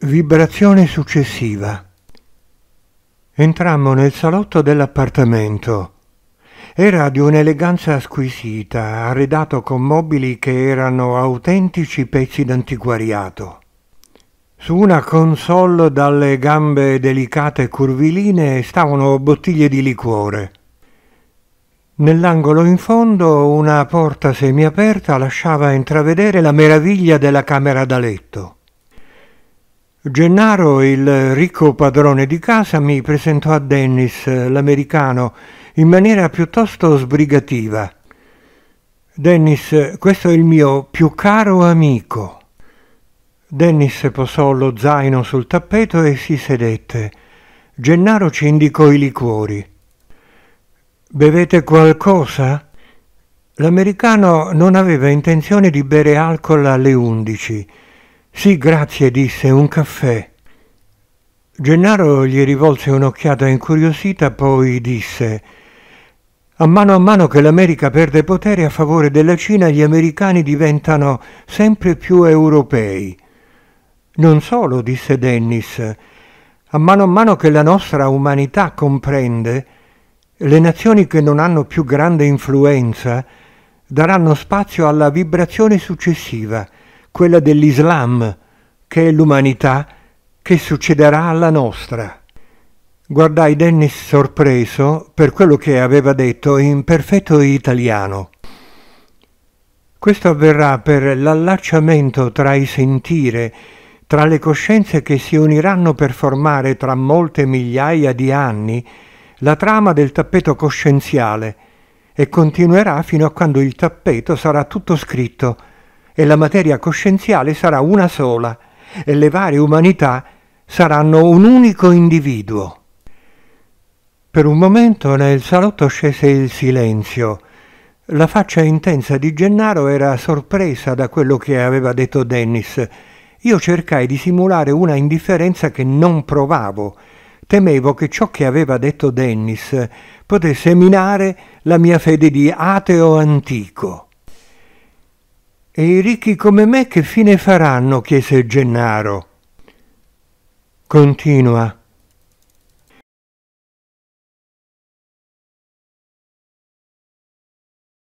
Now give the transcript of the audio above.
Vibrazione successiva. Entrammo nel salotto dell'appartamento. Era di un'eleganza squisita, arredato con mobili che erano autentici pezzi d'antiquariato. Su una console dalle gambe delicate e curviline stavano bottiglie di liquore. Nell'angolo in fondo una porta semiaperta lasciava intravedere la meraviglia della camera da letto. Gennaro, il ricco padrone di casa, mi presentò a Dennis, l'americano, in maniera piuttosto sbrigativa. Dennis, questo è il mio più caro amico. Dennis posò lo zaino sul tappeto e si sedette. Gennaro ci indicò i liquori. Bevete qualcosa? L'americano non aveva intenzione di bere alcol alle undici sì, grazie, disse, un caffè. Gennaro gli rivolse un'occhiata incuriosita, poi disse A mano a mano che l'America perde potere a favore della Cina, gli americani diventano sempre più europei. Non solo, disse Dennis, a mano a mano che la nostra umanità comprende, le nazioni che non hanno più grande influenza daranno spazio alla vibrazione successiva quella dell'Islam, che è l'umanità, che succederà alla nostra. Guardai Dennis sorpreso per quello che aveva detto in perfetto italiano. Questo avverrà per l'allacciamento tra i sentire, tra le coscienze che si uniranno per formare tra molte migliaia di anni la trama del tappeto coscienziale e continuerà fino a quando il tappeto sarà tutto scritto e la materia coscienziale sarà una sola e le varie umanità saranno un unico individuo. Per un momento nel salotto scese il silenzio. La faccia intensa di Gennaro era sorpresa da quello che aveva detto Dennis. Io cercai di simulare una indifferenza che non provavo. Temevo che ciò che aveva detto Dennis potesse minare la mia fede di ateo antico. E i ricchi come me che fine faranno? chiese Gennaro. Continua,